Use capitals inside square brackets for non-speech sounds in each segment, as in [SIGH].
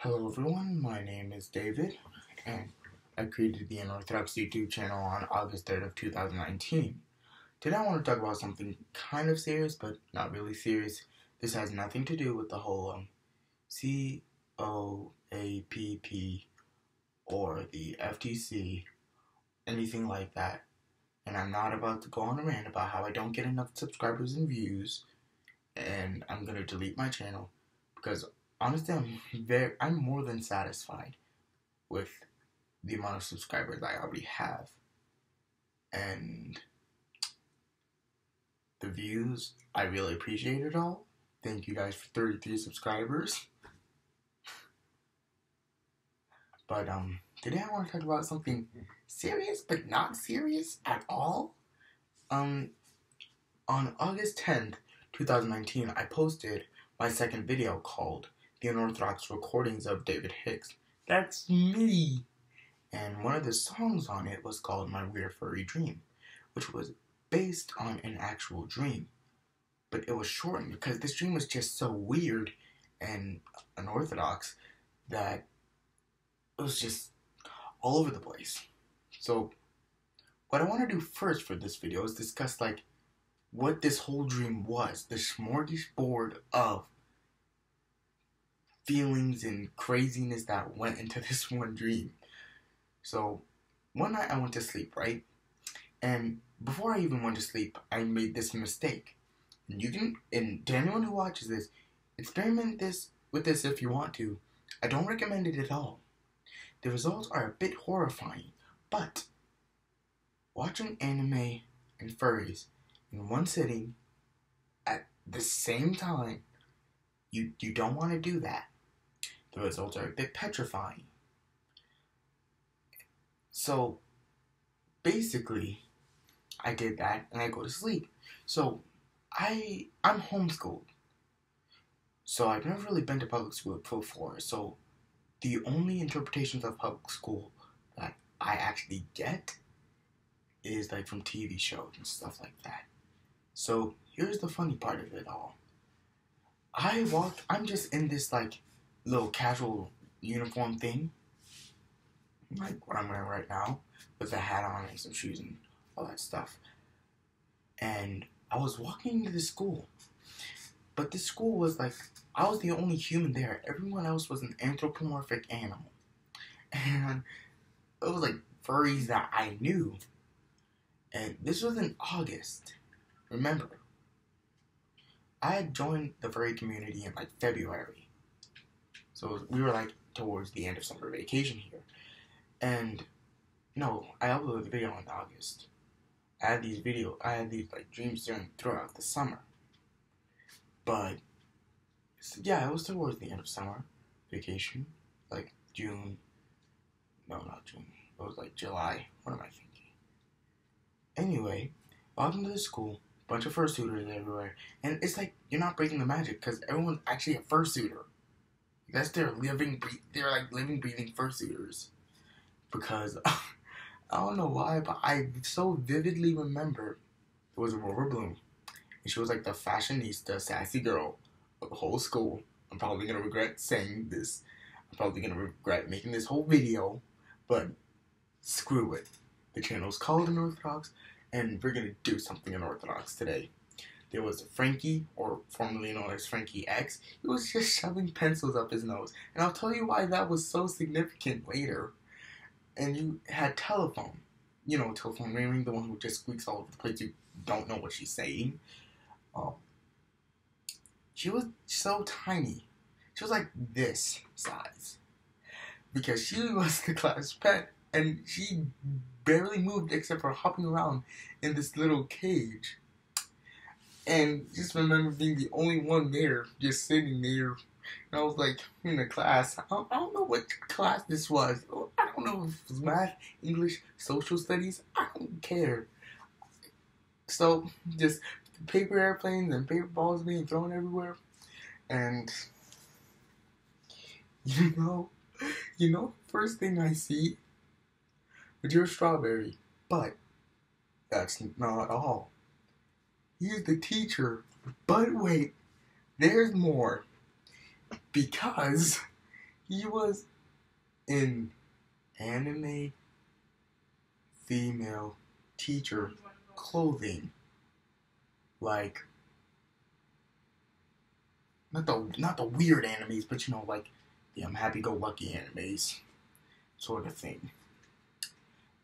Hello everyone, my name is David, and I created the Unorthodox YouTube channel on August 3rd of 2019. Today I want to talk about something kind of serious, but not really serious. This has nothing to do with the whole um, C-O-A-P-P or the FTC, anything like that. And I'm not about to go on a rant about how I don't get enough subscribers and views, and I'm going to delete my channel because honestly, I'm very, I'm more than satisfied with the amount of subscribers I already have, and the views. I really appreciate it all. Thank you guys for 33 subscribers. But um, today I want to talk about something serious, but not serious at all. Um, on August 10th, 2019, I posted my second video called The Unorthodox Recordings of David Hicks. That's me! And one of the songs on it was called My Weird Furry Dream, which was based on an actual dream. But it was shortened because this dream was just so weird and unorthodox that it was just all over the place. So, what I want to do first for this video is discuss like what this whole dream was, the smorgasbord of feelings and craziness that went into [LAUGHS] this one dream. So, one night I went to sleep, right? And before I even went to sleep, I made this mistake. And you can, and to anyone who watches this, experiment this with this if you want to. I don't recommend it at all. The results are a bit horrifying, but watching anime and furries in one sitting at the same time, you, you don't want to do that. The results are a bit petrifying. So basically, I did that and I go to sleep. So I I'm homeschooled. So I've never really been to public school before. So the only interpretations of public school that I actually get is like from TV shows and stuff like that. So here's the funny part of it all. I walk I'm just in this like little casual uniform thing. Like what I'm wearing right now, with a hat on and some shoes and all that stuff. And I was walking into the school. But this school was like I was the only human there. Everyone else was an anthropomorphic animal. [LAUGHS] And it was like furries that I knew. And this was in August. Remember, I had joined the furry community in like February. So we were like towards the end of summer vacation here. And no, I uploaded the video in August. I had these video I had these like dreams during throughout the summer. But yeah, it was towards the end of summer vacation, like June. No, not June. It was like July. What am I thinking? Anyway, walked into the school, bunch of fursuiters everywhere, and it's like you're not breaking the magic because everyone's actually a fursuiter. That's their living, they're like living, breathing fursuiters. Because [LAUGHS] I don't know why, but I so vividly remember it was Aurora Bloom, and she was like the fashionista, sassy girl of the whole school. I'm probably gonna regret saying this. I'm probably gonna regret making this whole video, but screw it. The channel's called Unorthodox, and we're gonna do something unorthodox today. There was Frankie, or formerly known as Frankie X. He was just shoving pencils up his nose, and I'll tell you why that was so significant later. And you had telephone, you know, telephone ring ring, the one who just squeaks all over the place. You don't know what she's saying. Um, she was so tiny. She was like this size. Because she [LAUGHS] was the class pet and she barely moved except for hopping around in this little cage. And just remember being the only one there, just sitting there. And I was like in the class. I don't, I don't know what class this was. Oh, I don't know if it was math, English, social studies. I don't care. So just paper airplanes and paper balls being thrown everywhere. And you know, you know, first thing I see, but you're a strawberry. But that's not all. He's the teacher. But wait, there's more. Because he was in anime female teacher clothing. Like not the not the weird animes, but you know, like the I'm happy go lucky animes sort of thing.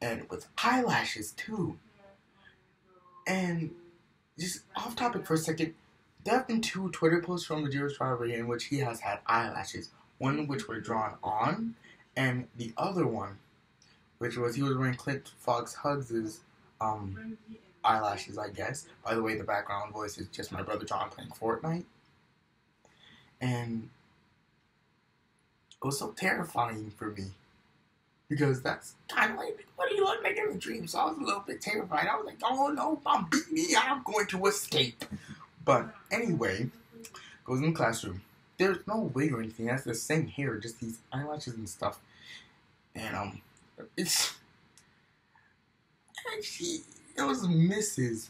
And with eyelashes too. And just off topic for a second, there have been two Twitter posts from the Jiro Strawberry in which he has had eyelashes. One which were drawn on, and the other one, which was he was wearing Clint Fox Hugs' um, eyelashes, I guess. By the way, the background voice is just my brother John playing Fortnite. And it was so terrifying for me. Because that's kind of like what he looked like in the dream. So I was a little bit terrified. I was like, oh no, I'm me. I'm going to escape. But anyway, goes in the classroom. There's no wig or anything. That's the same hair, just these eyelashes and stuff. And um, it's actually it was Mrs.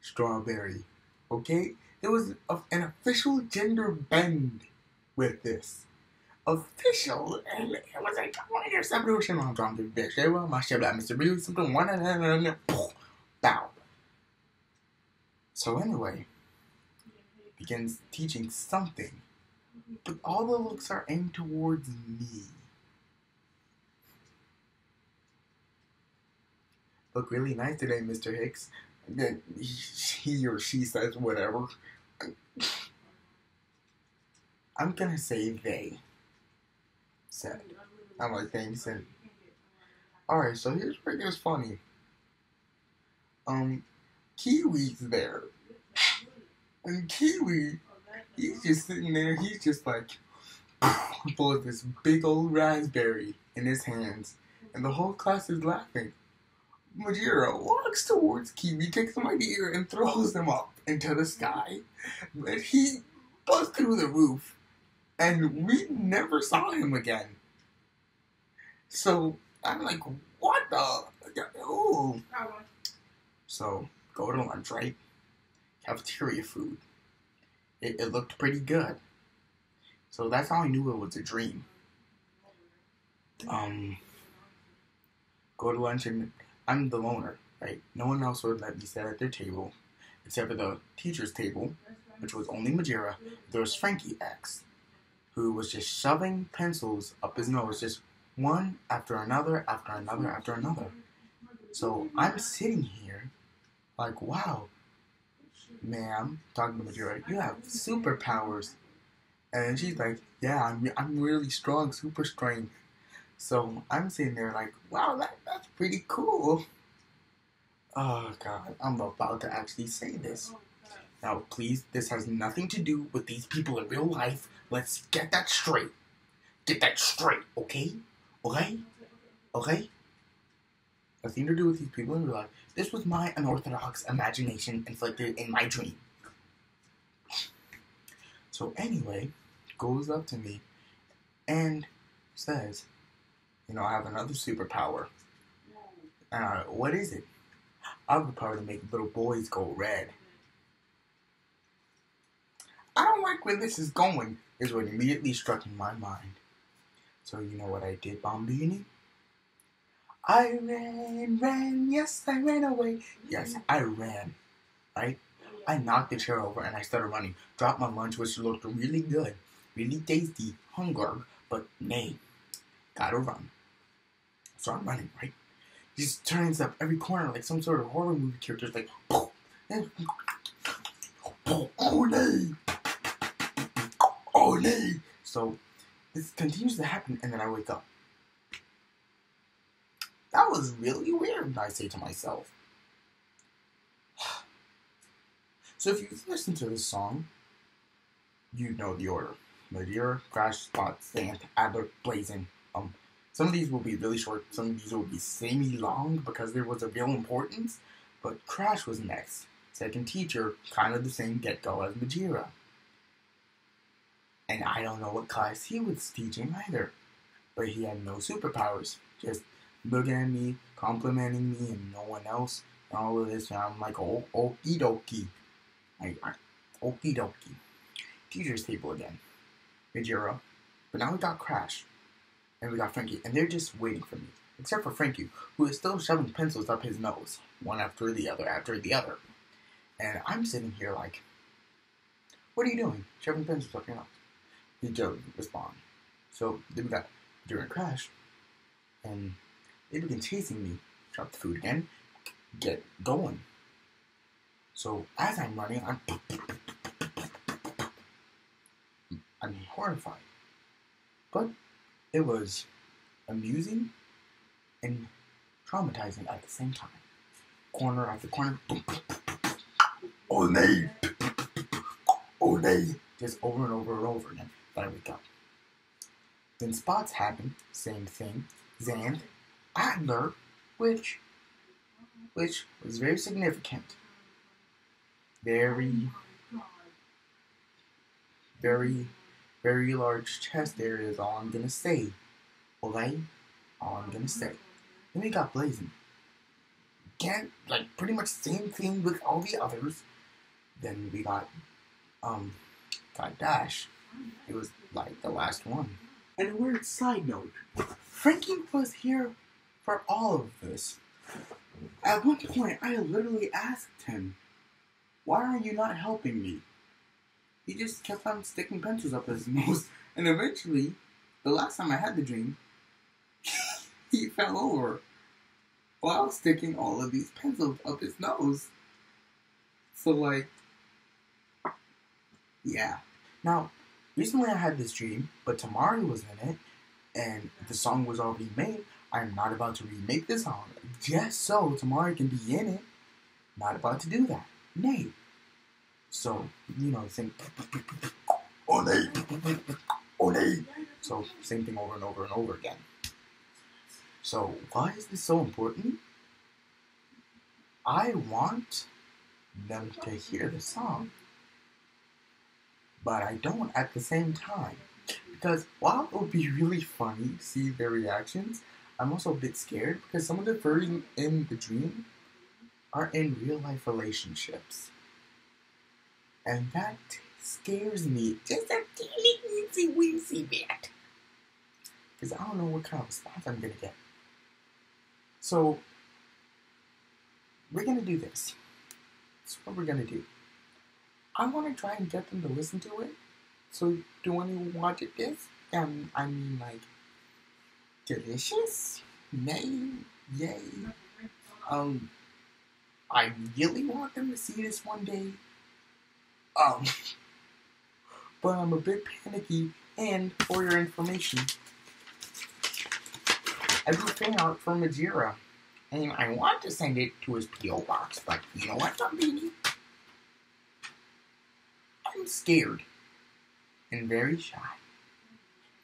Strawberry. Okay, it was a, an official gender bend with this. Official, and it was like, oh, I to hear something. I'm trying to be bitch. My shit, like Mr. Blue, something, one, and bow. So, anyway, begins teaching something, but all the looks are aimed towards me. Look really nice today, Mr. Hicks. Then he or she says whatever. I'm gonna say they said. I'm like, thanks. And alright, so here's where it gets funny. Um, Kiwi's there. And Kiwi, he's just sitting there, he's just like, [SIGHS] full of this big old raspberry in his hands. And the whole class is laughing. Majira walks towards Kiwi, takes him by the ear, and throws him up into the sky. But he busts through the roof, and we never saw him again. So I'm like, what the? Ooh. So go to lunch, right? Cafeteria food. It, it looked pretty good. So that's how I knew it was a dream. Um, go to lunch and I'm the loner, right? No one else would let me sit at their table, except for the teacher's table, which was only Majira. There was Frankie X, who was just shoving pencils up his nose, just one after another, after another, after another. So I'm sitting here, like, wow, ma'am, talking to Majira, you have superpowers. And she's like, yeah, I'm, I'm really strong, super strength. So I'm sitting there like, wow, that, that's pretty cool. Oh god, I'm about to actually say this. Now, please, this has nothing to do with these people in real life. Let's get that straight. Get that straight, okay? Okay? Okay? Nothing to do with these people in real life. This was my unorthodox imagination inflicted in my dream. So anyway, goes up to me and says, you know, I have another superpower. And I, what is it? I have the power to make little boys go red. I don't like where this is going, is what immediately struck in my mind. So you know what I did, Bombini? I ran, ran, yes, I ran away. Yes, I ran, right? I knocked the chair over and I started running. Dropped my lunch, which looked really good, really tasty, hunger, but nay, gotta run. So I'm running, right? Just turns up every corner like some sort of horror movie character. It's like, [LAUGHS] oh, nay, nay. So this continues to happen, and then I wake up. That was really weird, I say to myself. [SIGHS] So if you've listened to this song, you know the order. Majira, Crash, Spot, Sand, Adler, Blazing. Um, some of these will be really short, some of these will be semi-long because there was a real importance, but Crash was next. Second teacher, kind of the same get-go as Majira. And I don't know what class he was teaching either. But he had no superpowers. Just looking at me, complimenting me, and no one else, and all of this. And I'm like, oh, okie dokie. I, okie dokie. Teacher's table again. Majira But now we got Crash, and we got Frankie, and they're just waiting for me. Except for Frankie, who is still shoving pencils up his nose, one after the other after the other. And I'm sitting here like, what are you doing? Shoving pencils up your nose. He doesn't respond. So then we got during Crash, and they begin chasing me. Drop the food again, get going. So as I'm running, I'm I'm horrified. But it was amusing and traumatizing at the same time. Corner after corner. Oh nay! Oh nay! Just over and over and over again. Then spots happen, same thing. Zan, Adler, which which was very significant. Very very very large chest area is all I'm gonna say. Okay? All I'm gonna say. Then we got Blazing. Again, like pretty much same thing with all the others. Then we got um got Dash. It was like the last one. And a weird side note. Frankie was here for all of this. At one point I literally asked him, Why are you not helping me? He just kept on sticking pencils up his [LAUGHS] nose, and eventually, the last time I had the dream, [LAUGHS] he fell over while sticking all of these pencils up his nose. So, like, yeah. Now, recently I had this dream, but Tamari was in it, and the song was already made. I'm not about to remake the song just so Tamari can be in it. Not about to do that. Nay. So, you know, think, oh nay, oh. So, same thing over and over and over again. So, why is this so important? I want them to hear the song, but I don't at the same time. Because while it would be really funny to see their reactions, I'm also a bit scared because some of the furries in the dream are in real life relationships. And that scares me just a teeny weensy weensy bit. Because I don't know what kind of response I'm going to get. So, we're going to do this. That's what we're going to do. I want to try and get them to listen to it. So, do anyone watch it this? Um, I mean, like, delicious? Nay, yay. Um, I really want them to see this one day. Um, [LAUGHS] but I'm a bit panicky. And for your information, I blew thing out for Majira. And I want to send it to his P.O. box, but you know what, Beanie? I'm scared and very shy.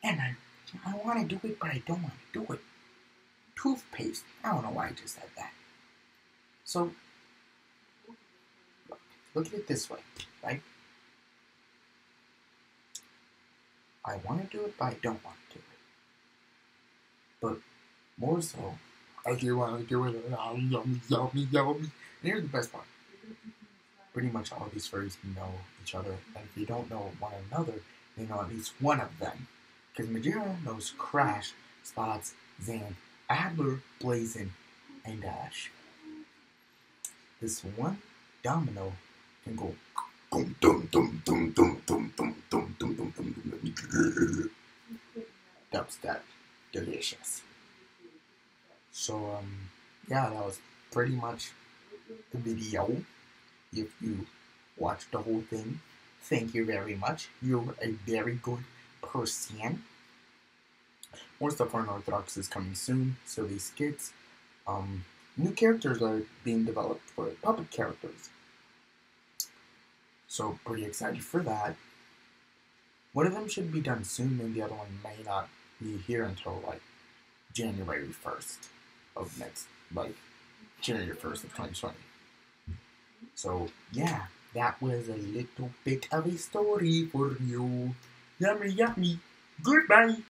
And I, I want to do it, but I don't want to do it. Toothpaste. I don't know why I just said that. So, look, at it this way, right? I want to do it, but I don't want to do it. But more so, I do want to do it. Yummy, yummy, yummy. And here's the best part pretty much all these furries know each other, and if they don't know one another, they know at least one of them. Because Majira knows Crash, Spots, Zan, Adler, Blazin, and Dash. This one domino can go. Dubstep. Delicious. So, um, yeah, that was pretty much the video. If you watched the whole thing, thank you very much. You're a very good person. More stuff on Orthodox is coming soon. So these skits, um, new characters are being developed for puppet characters. So pretty excited for that. One of them should be done soon, and the other one may not be here until like January first of next, like January first of 2020. So yeah, that was a little bit of a story for you. Yummy, yummy. Goodbye.